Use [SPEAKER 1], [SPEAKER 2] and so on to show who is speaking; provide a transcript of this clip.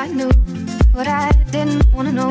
[SPEAKER 1] I knew what I didn't wanna know,